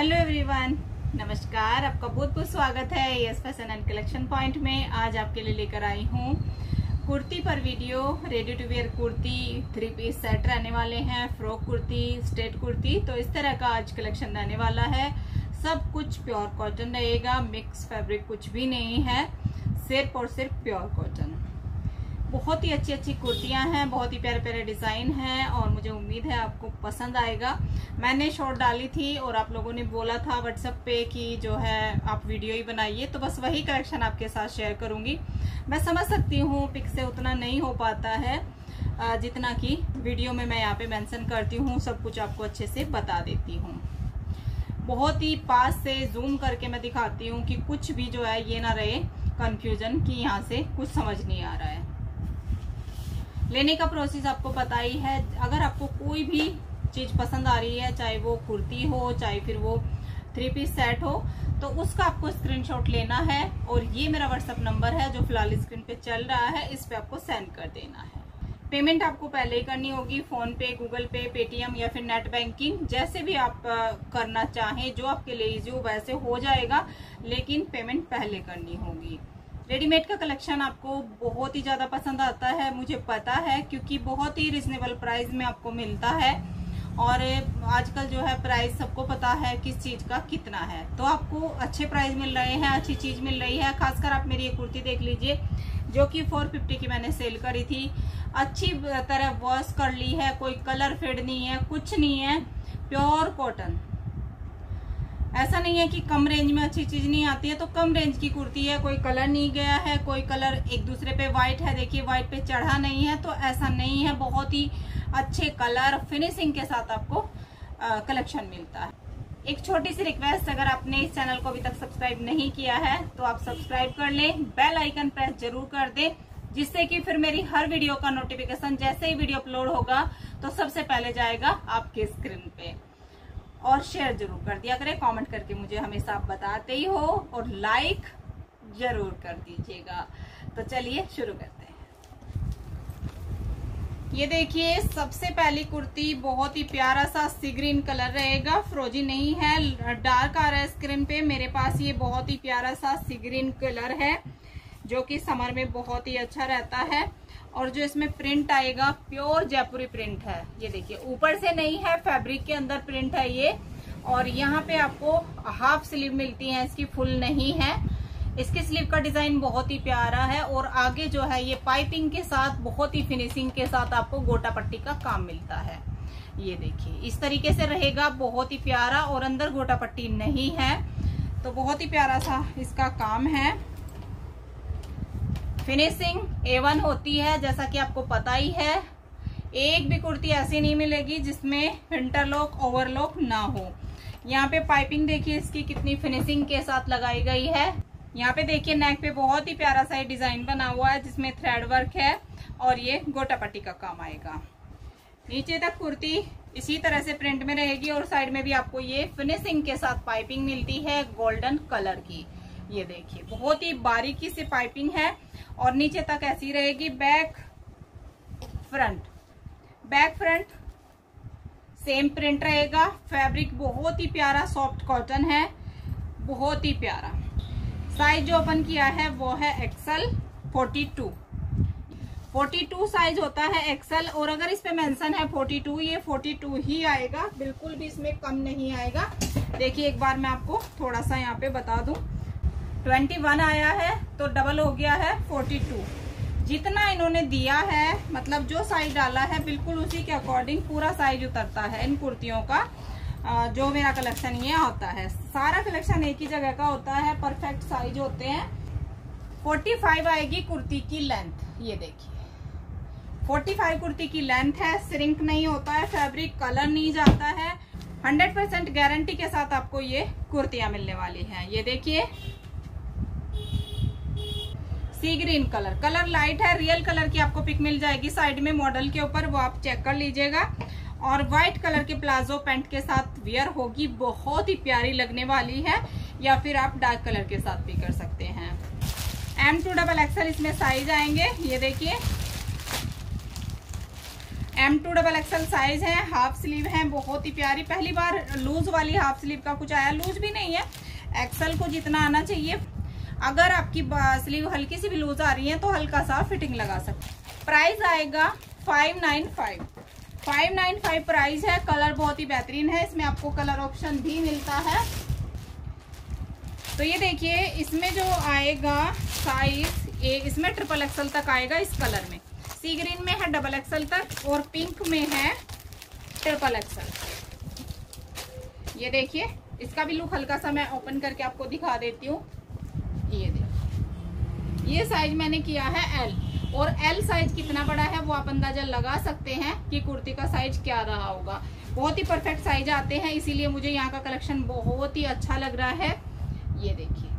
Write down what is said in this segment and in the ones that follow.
Hello everyone नमस्कार, आपका बहुत बहुत स्वागत है yes fashion and collection point में। आज आपके लिए लेकर आई हूँ कुर्ती पर video ready to wear kurti three piece set रहने वाले हैं फ्रॉक कुर्ती स्ट्रेट कुर्ती। तो इस तरह का आज कलेक्शन रहने वाला है। सब कुछ प्योर कॉटन रहेगा मिक्स फैब्रिक कुछ भी नहीं है। सिर्फ़ और सिर्फ़ प्योर कॉटन बहुत ही अच्छी अच्छी कुर्तियाँ हैं, बहुत ही प्यारे प्यारे डिज़ाइन हैं और मुझे उम्मीद है आपको पसंद आएगा। मैंने शॉर्ट डाली थी और आप लोगों ने बोला था व्हाट्सएप पे कि जो है आप वीडियो ही बनाइए तो बस वही कलेक्शन आपके साथ शेयर करूँगी। मैं समझ सकती हूँ पिक से उतना नहीं हो पाता है जितना कि वीडियो में मैं यहाँ पे मेंशन करती हूँ, सब कुछ आपको अच्छे से बता देती हूँ। बहुत ही पास से जूम करके मैं दिखाती हूँ कि कुछ भी जो है ये ना रहे कंफ्यूजन कि यहाँ से कुछ समझ नहीं आ रहा है। लेने का प्रोसेस आपको पता ही है। अगर आपको कोई भी चीज़ पसंद आ रही है, चाहे वो कुर्ती हो, चाहे फिर वो थ्री पीस सेट हो तो उसका आपको स्क्रीनशॉट लेना है और ये मेरा व्हाट्सअप नंबर है जो फ़िलहाल स्क्रीन पे चल रहा है, इस पे आपको सेंड कर देना है। पेमेंट आपको पहले ही करनी होगी फ़ोन पे गूगल पे पेटीएम या फिर नेट बैंकिंग जैसे भी आप करना चाहें, जो आपके लिए इजी हो, वैसे हो जाएगा, लेकिन पेमेंट पहले करनी होगी। रेडीमेड का कलेक्शन आपको बहुत ही ज़्यादा पसंद आता है, मुझे पता है, क्योंकि बहुत ही रिजनेबल प्राइस में आपको मिलता है। और आजकल जो है प्राइस सबको पता है किस चीज़ का कितना है। तो आपको अच्छे प्राइस मिल रहे हैं, अच्छी चीज़ मिल रही है। खासकर आप मेरी ये कुर्ती देख लीजिए, जो कि 450 की मैंने सेल करी थी। अच्छी तरह वॉश कर ली है, कोई कलर फेड नहीं है, कुछ नहीं है प्योर कॉटन ऐसा नहीं है कि कम रेंज में अच्छी चीज़ नहीं आती है तो कम रेंज की कुर्ती है, कोई कलर नहीं गया है, कोई कलर एक दूसरे पे व्हाइट है, देखिए व्हाइट पे चढ़ा नहीं है तो ऐसा नहीं है, बहुत ही अच्छे कलर फिनिशिंग के साथ आपको कलेक्शन मिलता है। एक छोटी सी रिक्वेस्ट अगर आपने इस चैनल को अभी तक सब्सक्राइब नहीं किया है तो आप सब्सक्राइब कर लें बेल आइकन प्रेस ज़रूर कर दें, जिससे कि फिर मेरी हर वीडियो का नोटिफिकेशन जैसे ही वीडियो अपलोड होगा तो सबसे पहले जाएगा आपके स्क्रीन पे। और शेयर ज़रूर कर दिया करें कमेंट करके मुझे हमेशा आप बताते ही हो और लाइक ज़रूर कर दीजिएगा। तो चलिए शुरू करते हैं। ये देखिए, सबसे पहली कुर्ती, बहुत ही प्यारा सा सी ग्रीन कलर रहेगा। फ्रोजी नहीं है डार्क आ रहा है स्क्रीन पे। मेरे पास ये बहुत ही प्यारा सा सी ग्रीन कलर है, जो कि समर में बहुत ही अच्छा रहता है। और जो इसमें प्रिंट आएगा प्योर जयपुरी प्रिंट है। ये देखिए, ऊपर से नहीं है फैब्रिक के अंदर प्रिंट है ये। और यहाँ पे आपको हाफ़ स्लीव मिलती है, इसकी फुल नहीं है। इसकी स्लीव का डिज़ाइन बहुत ही प्यारा है और आगे जो है ये पाइपिंग के साथ, बहुत ही फिनिशिंग के साथ आपको गोटा पट्टी का काम मिलता है। ये देखिए, इस तरीके से रहेगा, बहुत ही प्यारा और अंदर गोटा पट्टी नहीं है। तो बहुत ही प्यारा सा इसका काम है। फिनिशिंग एवन होती है, जैसा कि आपको पता ही है। एक भी कुर्ती ऐसी नहीं मिलेगी जिसमें इंटरलॉक ओवरलॉक ना हो। यहाँ पे पाइपिंग देखिए इसकी कितनी फिनिशिंग के साथ लगाई गई है। यहाँ पे देखिए नेक पे बहुत ही प्यारा सा डिज़ाइन बना हुआ है, जिसमें थ्रेड वर्क है और ये गोटा पट्टी का काम आएगा। नीचे तक कुर्ती इसी तरह से प्रिंट में रहेगी और साइड में भी आपको ये फिनिशिंग के साथ पाइपिंग मिलती है गोल्डन कलर की। ये देखिए, बहुत ही बारीकी से पाइपिंग है। और नीचे तक ऐसी रहेगी back front. Back front same print रहेगा। फैब्रिक बहुत ही प्यारा सॉफ्ट कॉटन है। बहुत ही प्यारा। साइज़ जो ओपन किया है वो है एक्सल 42 42 साइज़ होता है एक्सल और अगर इस पे मेंशन है 42 ये 42 ही आएगा। बिल्कुल भी इसमें कम नहीं आएगा। देखिए एक बार मैं आपको थोड़ा सा यहाँ पे बता दूँ। ट्वेंटी वन आया है तो डबल हो गया है फोर्टी टू। जितना इन्होंने दिया है मतलब जो साइज़ डाला है, बिल्कुल उसी के अकॉर्डिंग पूरा साइज़ उतरता है इन कुर्तियों का। जो मेरा कलेक्शन ये होता है। सारा कलेक्शन एक ही जगह का होता है, परफेक्ट साइज़ होते हैं। फोर्टी फाइव आएगी कुर्ती की लेंथ, ये देखिए। फोर्टी फाइव कुर्ती की लेंथ है, सिरिंक नहीं होता है, फैब्रिक कलर नहीं जाता है। हंड्रेड परसेंट गारंटी के साथ आपको ये कुर्तियाँ मिलने वाली हैं। ये देखिए sea green colour. Colour light है, रियल कलर की आपको पिक मिल जाएगी। साइड में मॉडल के ऊपर वो आप चेक कर लीजिएगा। और व्हाइट कलर के प्लाजो पैंट के साथ वियर होगी, बहुत ही प्यारी लगने वाली है, या फिर आप डार्क कलर के साथ भी कर सकते हैं। एम टू डबल एक्सएल इसमें साइज़ आएँगे, ये देखिए। M two double XL size है हाफ़ स्लीव है, बहुत ही प्यारी। पहली बार लूज वाली हाफ़ स्लीव का कुछ आया लूज भी नहीं है। एक्सल को जितना आना चाहिए अगर आपकी स्लीव हल्की सी भी लूज आ रही है तो हल्का सा फिटिंग लगा सकते हैं। प्राइस आएगा five nine five five nine five price है कलर बहुत ही बेहतरीन है, इसमें आपको कलर ऑप्शन भी मिलता है। तो ये देखिए, इसमें जो आएगा साइज़ ये इसमें ट्रिपल एक्सल तक आएगा इस कलर में। सी ग्रीन में है डबल एक्सल तक, और पिंक में है ट्रिपल एक्सल ये देखिए, इसका भी लुक हल्का सा मैं ओपन करके आपको दिखा देती हूँ। ये देखिए ये साइज़ मैंने किया है एल और एल साइज़ कितना बड़ा है वो आप अंदाज़ा लगा सकते हैं कि कुर्ती का साइज़ क्या रहा होगा। बहुत ही परफेक्ट साइज़ आते हैं, इसीलिए मुझे यहाँ का कलेक्शन बहुत ही अच्छा लग रहा है। ये देखिए।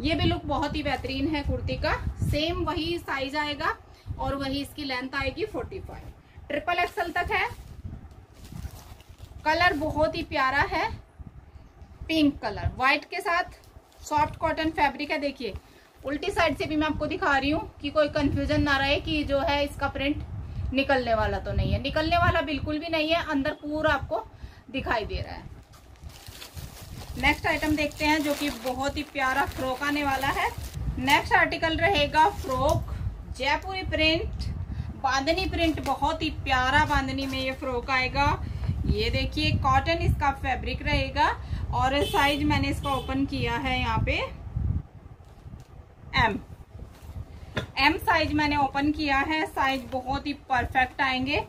ये भी लुक बहुत ही बेहतरीन है कुर्ती का। सेम वही साइज़ आएगा और वही इसकी लेंथ आएगी 45 ट्रिपल एक्सल तक है। कलर बहुत ही प्यारा है। पिंक कलर व्हाइट के साथ सॉफ्ट कॉटन फैब्रिक है, देखिए। उल्टी साइड से भी मैं आपको दिखा रही हूँ कि कोई कंफ्यूजन ना रहे कि जो है इसका प्रिंट निकलने वाला तो नहीं है। निकलने वाला बिल्कुल भी नहीं है, अंदर पूरा आपको दिखाई दे रहा है। नेक्स्ट आइटम देखते हैं, जो कि बहुत ही प्यारा फ्रॉक आने वाला है। नेक्स्ट आर्टिकल रहेगा frock Jaipuri print bandhani print बहुत ही प्यारा बांधनी में ये फ्रॉक आएगा। ये देखिए कॉटन इसका फैब्रिक रहेगा और साइज़ मैंने इसका ओपन किया है यहाँ पे। एम एम साइज़ मैंने ओपन किया है। साइज़ बहुत ही परफेक्ट आएँगे।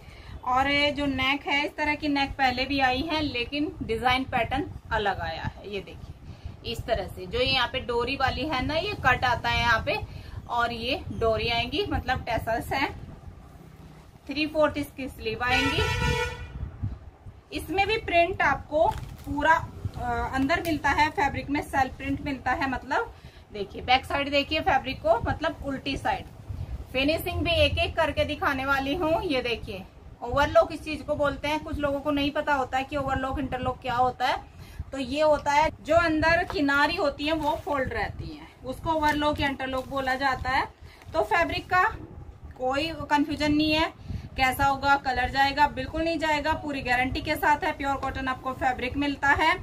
और जो नेक है, इस तरह की नेक पहले भी आई है, लेकिन डिज़ाइन पैटर्न अलग आया है। ये देखिए, इस तरह से। जो यहाँ पे डोरी वाली है ना, ये कट आता है यहाँ पे, और ये डोरी आएँगी मतलब टेसल्स है। थ्री फोर्थ इसकी स्लीव आएँगी। इसमें भी प्रिंट आपको पूरा अंदर मिलता है फैब्रिक में सेल्फ प्रिंट मिलता है मतलब देखिए बैक साइड देखिए फैब्रिक को मतलब उल्टी साइड फिनिशिंग भी एक एक करके दिखाने वाली हूँ, ये देखिए। ओवरलॉक इस चीज़ को बोलते हैं, कुछ लोगों को नहीं पता होता है कि ओवरलॉक इंटरलॉक क्या होता है। तो ये होता है, जो अंदर किनारी होती है, वो फोल्ड रहती है। उसको ओवरलॉक या इंटरलॉक बोला जाता है। तो फैब्रिक का कोई कंफ्यूजन नहीं है। कैसा होगा, कलर जाएगा, बिल्कुल नहीं जाएगा, पूरी गारंटी के साथ है प्योर कॉटन आपको फैब्रिक मिलता है।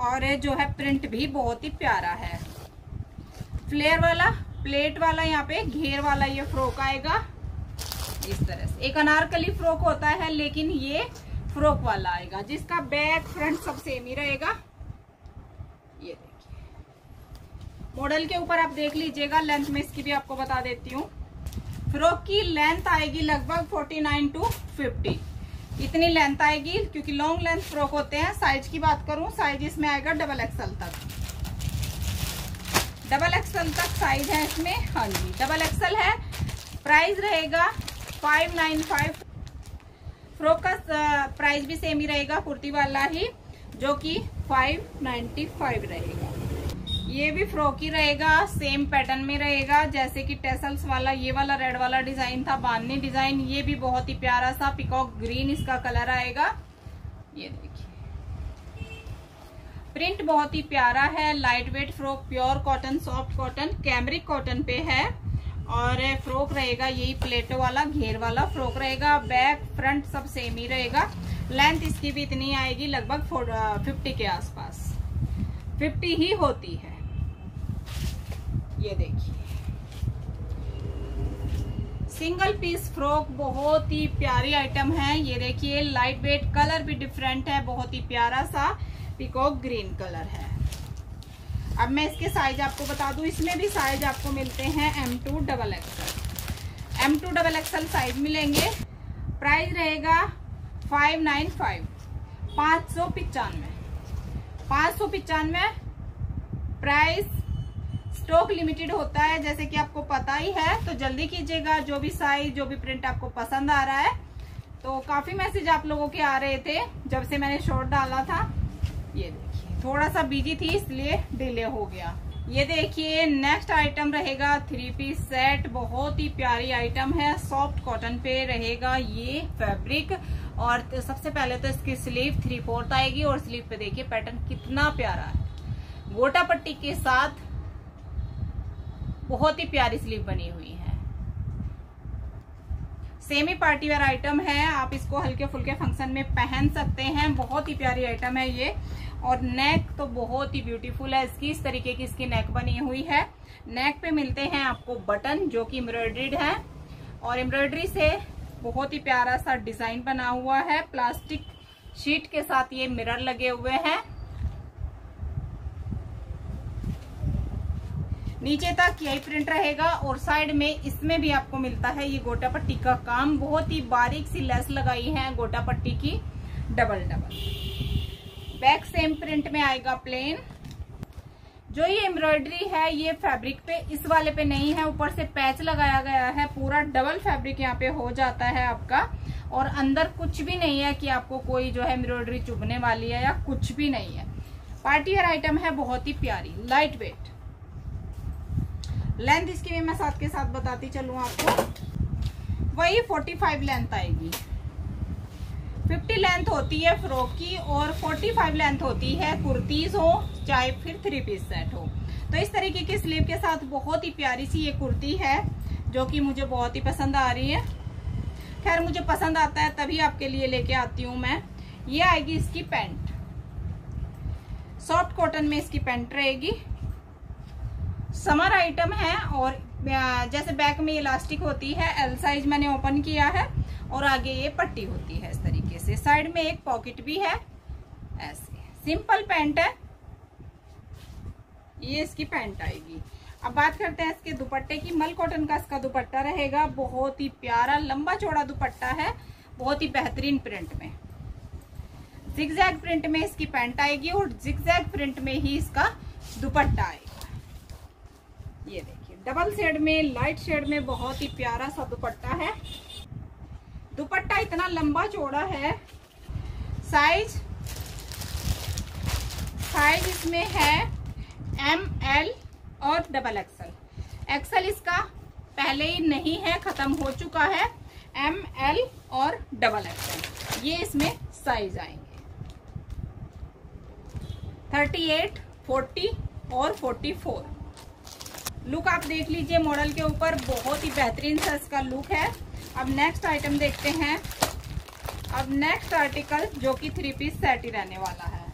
और जो है प्रिंट भी बहुत ही प्यारा है। फ्लेयर वाला प्लेट वाला, यहाँ पे घेर वाला ये फ्रॉक आएगा। इस तरह से। एक अनारकली फ्रॉक होता है, लेकिन ये फ्रॉक वाला आएगा, जिसका बैक फ्रंट सब सेम ही रहेगा। ये देखिए। मॉडल के ऊपर आप देख लीजिएगा लेंथ में इसकी भी आपको बता देती हूँ। फ्रॉक की लेंथ आएगी लगभग 49 टू 50 इतनी लेंथ आएगी क्योंकि लॉन्ग लेंथ फ्रॉक होते हैं। साइज़ की बात करूँ साइज़ इसमें आएगा डबल एक्सएल तक। डबल एक्सएल तक साइज़ है इसमें। हाँ जी डबल एक्सएल है। प्राइस रहेगा फाइव नाइन फाइव फ्रॉक का प्राइस भी सेम ही रहेगा कुर्ती वाला ही, जो कि फाइव नाइन्टी फाइव रहेगा। ये भी फ्रॉक ही रहेगा सेम पैटर्न में रहेगा, जैसे कि टेसल्स वाला, ये वाला रेड वाला डिज़ाइन था, बांधनी डिज़ाइन ये भी बहुत ही प्यारा सा पिकॉक ग्रीन इसका कलर आएगा। ये देखिए। प्रिंट बहुत ही प्यारा है light weight frock pure cotton soft cotton cambric cotton पे है। और फ्रॉक रहेगा, यही प्लेटो वाला, घेर वाला फ्रॉक रहेगा बैक फ्रंट सब सेम ही रहेगा। लेंथ इसकी भी इतनी आएगी, लगभग फिफ्टी के आसपास। फिफ्टी ही होती है। ये देखिए। सिंगल पीस फ्रॉक बहुत ही प्यारी आइटम है। ये देखिए लाइट वेट कलर भी डिफरेंट है, बहुत ही प्यारा सा पिकॉक ग्रीन कलर है। अब मैं इसके साइज़ आपको बता दूँ, इसमें भी साइज़ आपको मिलते हैं M two double XL M two double XL size मिलेंगे। प्राइस रहेगा फाइव नाइन फाइव पाँच सौ पिचानवे। पाँच सौ पिचानवे प्राइस स्टॉक लिमिटेड होता है, जैसे कि आपको पता ही है तो जल्दी कीजिएगा, जो भी साइज़ जो भी प्रिंट आपको पसंद आ रहा है। तो काफ़ी मैसेज आप लोगों के आ रहे थे, जब से मैंने शॉर्ट डाला था। ये देखिए, थोड़ा सा बिज़ी थी, इसलिए डिले हो गया। ये देखिए नेक्स्ट आइटम रहेगा थ्री पीस सेट बहुत ही प्यारी आइटम है सॉफ्ट कॉटन पे रहेगा ये फैब्रिक और तो सबसे पहले तो इसकी स्लीव थ्री फोर्थ आएगी, और स्लीव पे देखिए पैटर्न कितना प्यारा है। गोटा पट्टी के साथ बहुत ही प्यारी स्लीव बनी हुई है। सेमी पार्टी वेयर आइटम है, आप इसको हल्के फुल्के फ़ंक्शन में पहन सकते हैं। बहुत ही प्यारी आइटम है ये। और नेक तो बहुत ही ब्यूटीफुल है। इसकी इस तरीके की इसकी नेक बनी हुई है। नेक पे मिलते हैं आपको बटन जो कि एम्ब्रॉयड्रीड है। और एम्ब्रॉयडरी से बहुत ही प्यारा सा डिज़ाइन बना हुआ है। प्लास्टिक शीट के साथ ये मिरर लगे हुए हैं। नीचे तक यही प्रिंट रहेगा और साइड में इसमें भी आपको मिलता है ये गोटा पट्टी का काम। बहुत ही बारीक सी लेस लगाई है गोटा पट्टी की। Double double back same print में आएगा प्लेन जो ये एम्ब्रॉयडरी है, ये फैब्रिक पे, इस वाले पे नहीं है। ऊपर से पैच लगाया गया है। पूरा डबल फैब्रिक यहाँ पे हो जाता है आपका। और अंदर कुछ भी नहीं है कि आपको कोई जो है एम्ब्रॉयडरी चुभने वाली है या कुछ भी नहीं है। पार्टी वेयर आइटम है, बहुत ही प्यारी लाइट वेट लेंथ इसकी भी मैं साथ के साथ बताती चलूँ आपको। वही 45 लेंथ आएगी। 50 लेंथ होती है फ्रॉक की और 45 लेंथ होती है कुर्तीज हो, चाहे फिर थ्री पीस सेट हो। तो इस तरीके की स्लीव के साथ बहुत ही प्यारी सी ये कुर्ती है, जो कि मुझे बहुत ही पसंद आ रही है। खैर, मुझे पसंद आता है तभी आपके लिए लेके आती हूँ मैं। ये आएगी इसकी पैंट। सॉफ्ट कॉटन में इसकी पैंट रहेगी। समर आइटम है और जैसे बैक में इलास्टिक होती है एल साइज़ मैंने ओपन किया है और आगे ये पट्टी होती है इस तरीके से। साइड में एक पॉकेट भी है, ऐसे। सिंपल पैंट है। ये इसकी पैंट आएगी। अब बात करते हैं इसके दुपट्टे की। मल कॉटन का इसका दुपट्टा रहेगा। बहुत ही प्यारा, लंबा चौड़ा दुपट्टा है। बहुत ही बेहतरीन प्रिंट में। जिगजैग प्रिंट में इसकी पैंट आएगी और जिगजैग प्रिंट में ही इसका दुपट्टा आएगा। ये देखिए डबल शेड में लाइट शेड में बहुत ही प्यारा सा दुपट्टा है। दुपट्टा इतना लंबा चौड़ा है। साइज़ साइज़ इसमें है एम एल और डबल एक्सल एक्सल इसका पहले ही नहीं है, खत्म हो चुका है। एम एल और डबल एक्सल ये इसमें साइज़ आएँगे। थर्टी एट फोर्टी और फोर्टी फोर लुक आप देख लीजिए मॉडल के ऊपर बहुत ही बेहतरीन सा इसका लुक है। अब नेक्स्ट आइटम देखते हैं। अब नेक्स्ट आर्टिकल जो कि थ्री पीस सेट ही रहने वाला है।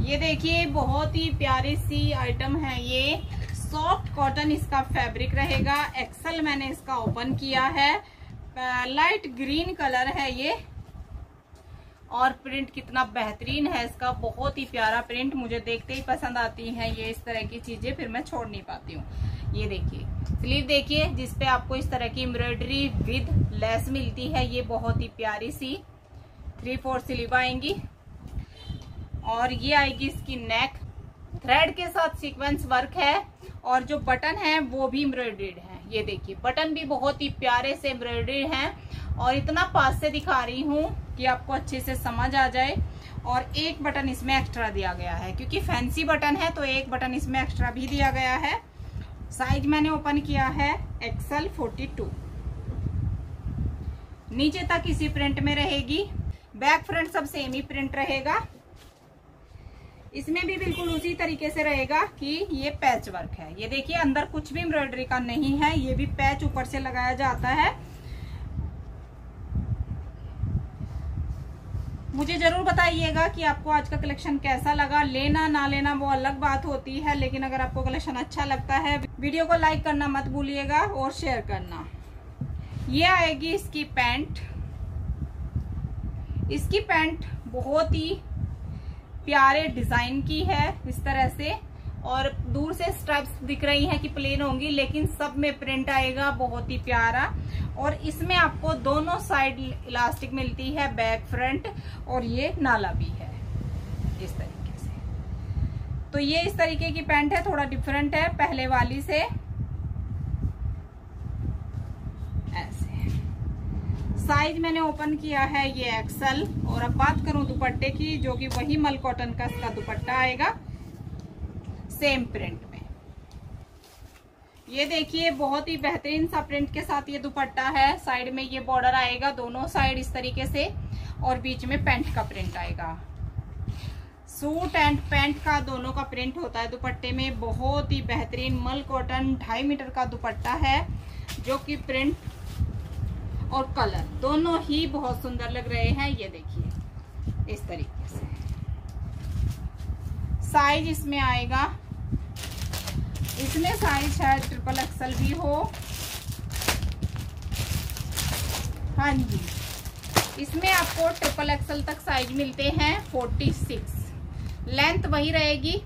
ये देखिए, बहुत ही प्यारी सी आइटम है ये। सॉफ्ट कॉटन इसका फैब्रिक रहेगा। एक्सल मैंने इसका ओपन किया है। लाइट ग्रीन कलर है ये। और प्रिंट कितना बेहतरीन है इसका। बहुत ही प्यारा प्रिंट मुझे देखते ही पसंद आती है। ये इस तरह की चीज़ें फिर मैं छोड़ नहीं पाती हूँ। ये देखिए। स्लीव देखिए जिसपे आपको इस तरह की एम्ब्रॉयडरी विद लेस मिलती है, ये बहुत ही प्यारी सी थ्री फोर स्लीव आएँगी। और ये आएगी इसकी नेक थ्रेड के साथ सीक्वेंस वर्क है, और जो बटन है, वो भी एम्ब्रॉयडरीड है। ये देखिए बटन भी बहुत ही प्यारे से एम्ब्रॉयडरीड है। और इतना पास से दिखा रही हूँ कि आपको अच्छे से समझ आ जाए। और एक बटन इसमें एक्स्ट्रा दिया गया है, क्योंकि फैंसी बटन है तो एक बटन इसमें एक्स्ट्रा भी दिया गया है। साइज़ मैंने ओपन किया है एक्सल 42 नीचे तक इसी प्रिंट में रहेगी। बैक फ्रंट सब सेम ही प्रिंट रहेगा। इसमें भी बिल्कुल उसी तरीके से रहेगा कि ये पैच वर्क है। ये देखिए, अंदर कुछ भी एम्ब्रॉयडरी का नहीं है, ये भी पैच ऊपर से लगाया जाता है। मुझे ज़रूर बताइएगा कि आपको आज का कलेक्शन कैसा लगा। लेना, ना लेना, वो अलग बात होती है, लेकिन अगर आपको कलेक्शन अच्छा लगता है, वीडियो को लाइक करना मत भूलिएगा और शेयर करना। ये आएगी इसकी पैंट इसकी पैंट बहुत ही प्यारे डिज़ाइन की है, इस तरह से। और दूर से स्ट्राइप्स दिख रही हैं कि प्लेन होंगी, लेकिन सब में प्रिंट आएगा, बहुत ही प्यारा। और इसमें आपको दोनों साइड इलास्टिक मिलती है बैक फ्रंट और ये नाला भी है, इस तरीके से। तो ये इस तरीके की पैंट है, थोड़ा डिफरेंट है, पहले वाली से। ऐसे साइज़ मैंने ओपन किया है ये एक्सल और अब बात करूँ दुपट्टे की, जो कि वही मल कॉटन का इसका दुपट्टा आएगा। सेम प्रिंट में। ये देखिए, बहुत ही बेहतरीन सा प्रिंट के साथ ये दुपट्टा है। साइड में ये बॉर्डर आएगा दोनों साइड इस तरीके से और बीच में पैंट का प्रिंट आएगा। सूट एंड पैंट का दोनों का प्रिंट होता है दुपट्टे में। बहुत ही बेहतरीन मल कॉटन ढाई मीटर का दुपट्टा है, जो कि प्रिंट और कलर दोनों ही बहुत सुंदर लग रहे हैं। ये देखिए, इस तरीके से। साइज़ इसमें आएगा। इसमें साइज़ है ट्रिपल एक्सल भी हो। हाँ जी। इसमें आपको ट्रिपल एक्सल तक साइज़ मिलते हैं 46 लेंथ वही रहेगी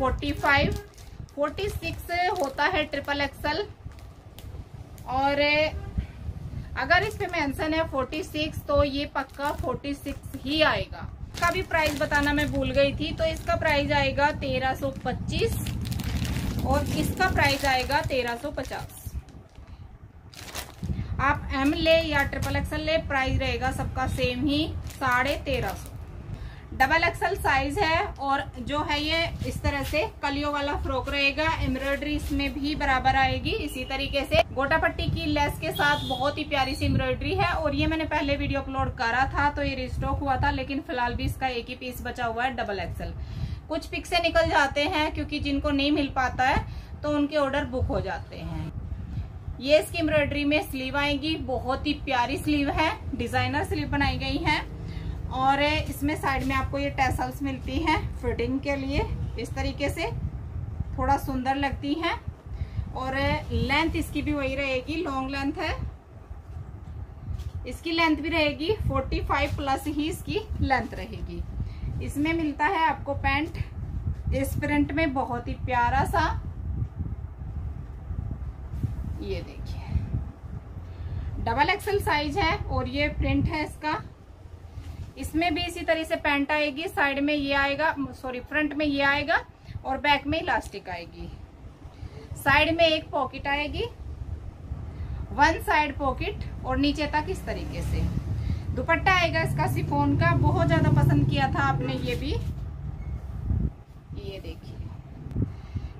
45 46 होता है ट्रिपल एक्सल और अगर इस पे मेंशन है 46 तो ये पक्का 46 ही आएगा। का भी प्राइस बताना मैं भूल गई थी तो इसका प्राइस आएगा 1325 और इसका प्राइस आएगा 1350 आप एम ले या ट्रिपल एक्सल ले, प्राइस रहेगा सबका सेम ही साढ़े तेरह सौ। डबल एक्सल साइज़ है और जो है ये इस तरह से कलियों वाला फ्रॉक रहेगा एम्ब्रॉयडरी इसमें भी बराबर आएगी। इसी तरीके से गोटा पट्टी की लेस के साथ बहुत ही प्यारी सी एम्ब्रॉयडरी है और ये मैंने पहले वीडियो अपलोड करा था तो ये रिस्टॉक हुआ था, लेकिन फ़िलहाल भी इसका एक ही पीस बचा हुआ है डबल एक्सल कुछ पिक्से निकल जाते हैं क्योंकि जिनको नहीं मिल पाता है तो उनके ऑर्डर बुक हो जाते हैं। ये इसकी एम्ब्रॉयडरी में स्लीव आएगी, बहुत ही प्यारी स्लीव है डिज़ाइनर स्लीव बनाई गई है। और इसमें साइड में आपको ये टेसल्स मिलती हैं फिटिंग के लिए, इस तरीके से थोड़ा सुंदर लगती हैं। और लेंथ इसकी भी वही रहेगी लॉन्ग लेंथ है। इसकी लेंथ भी रहेगी 45 प्लस ही इसकी लेंथ रहेगी। इसमें मिलता है आपको पैंट। इस प्रिंट में बहुत ही प्यारा सा। ये देखिए। डबल एक्सल साइज़ है और ये प्रिंट है इसका। इसमें भी इसी तरह से पैंट आएगी। साइड में ये आएगा सॉरी फ्रंट में ये आएगा और बैक में इलास्टिक आएगी। साइड में एक पॉकेट आएगी। वन साइड पॉकेट और नीचे तक इस तरीके से। दुपट्टा आएगा इसका सिफोन का। बहुत ज़्यादा पसंद किया था आपने ये भी। ये देखिए।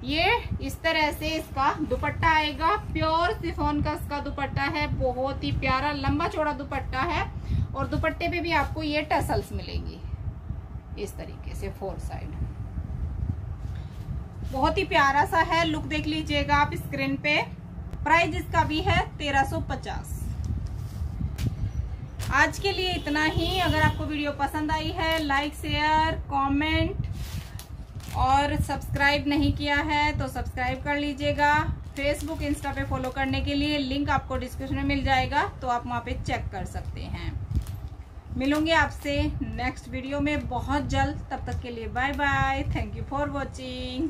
ये इस तरह से इसका दुपट्टा आएगा। प्योर सिफोन का इसका दुपट्टा है। बहुत ही प्यारा लंबा चौड़ा दुपट्टा है। और दुपट्टे पे भी आपको ये टसल्स मिलेंगी। इस तरीके से फोर साइड। बहुत ही प्यारा सा है। लुक देख लीजिएगा आप स्क्रीन पे। प्राइस इसका भी है 1350 आज के लिए इतना ही। अगर आपको वीडियो पसंद आई है लाइक शेयर कमेंट और सब्सक्राइब नहीं किया है तो सब्सक्राइब कर लीजिएगा। फेसबुक इंस्टा पे फॉलो करने के लिए लिंक आपको डिस्क्रिप्शन में मिल जाएगा तो आप वहाँ पे चेक कर सकते हैं। मिलूँगे आपसे नेक्स्ट वीडियो में। बहुत जल्द। तब तक के लिए bye bye thank you for watching